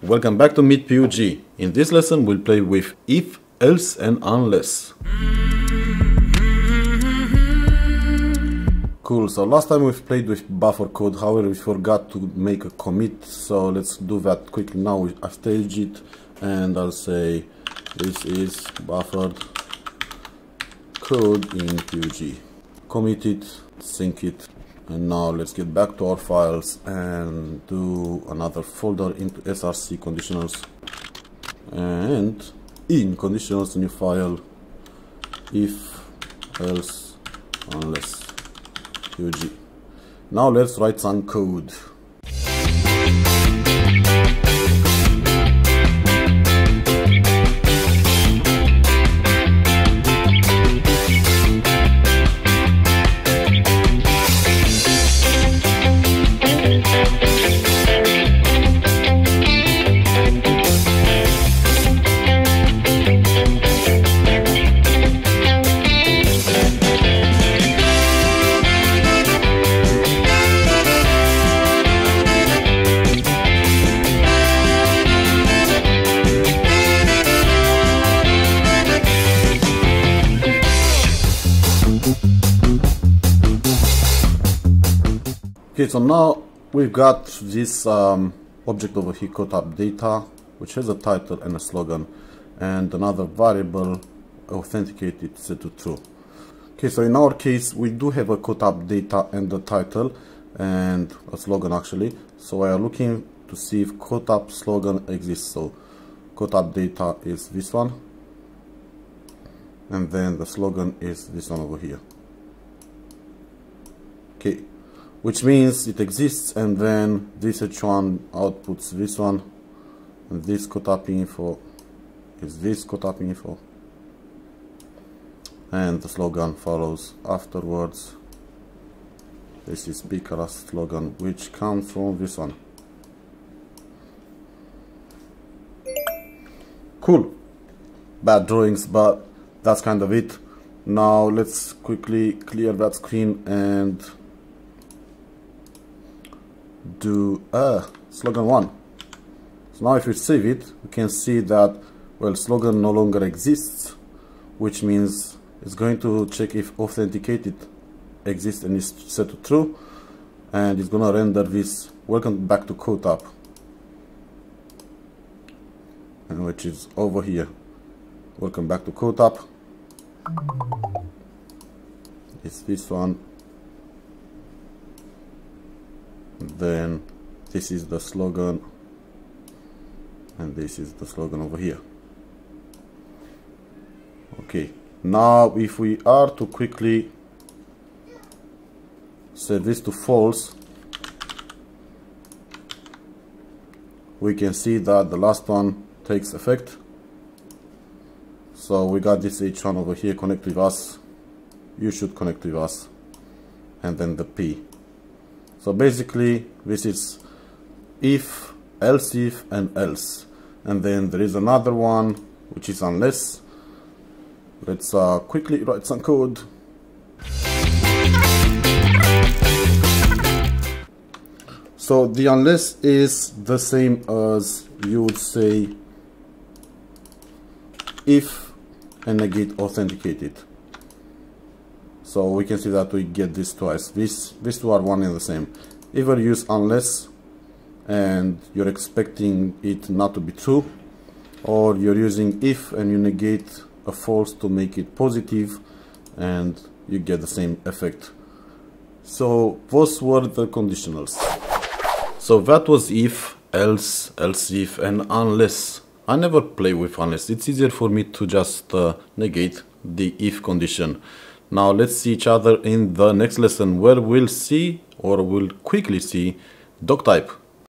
Welcome back to Meet PUG. In this lesson we'll play with if, else and unless. Cool, so last time we've played with buffer code, however we forgot to make a commit, so let's do that quickly now. I stage it and I'll say this is buffered code in PUG. Commit it, sync it, and now let's get back to our files and do another folder into src conditionals. And in conditionals new file if else unless pug now let's write some code Okay, so now we've got this um, object over here called up data, which has a title and a slogan, and another variable authenticated set to true. Okay, so in our case, we do have a code up data and the title and a slogan actually. So we are looking to see if code up slogan exists. So code up data is this one, and then the slogan is this one over here. Okay, which means it exists and then this h1 outputs this one and this code info is this code info. And the slogan follows afterwards. This is Bikaras slogan which comes from this one. Cool. Bad drawings but that's kind of it. Now let's quickly clear that screen and do uh, slogan 1 so now if we save it we can see that well slogan no longer exists which means it's going to check if authenticated exists and is set to true and it's gonna render this welcome back to CodeTap and which is over here. Welcome back to CodeTap it's this one then this is the slogan and this is the slogan over here. Okay now if we are to quickly set this to false we can see that the last one takes effect. So we got this h1 over here connect with us. You should connect with us. And then the p so basically this is if, else if and else. And then there is another one which is unless. Let's uh, quickly write some code. So the unless is the same as you would say if and negate authenticated. So we can see that we get this twice. This, these two are one and the same. Either use unless and you're expecting it not to be true or you're using if and you negate a false to make it positive and you get the same effect. So those were the conditionals. So that was if, else, else if and unless. I never play with unless. It's easier for me to just uh, negate the if condition. Now let's see each other in the next lesson where we'll see or we'll quickly see doc type.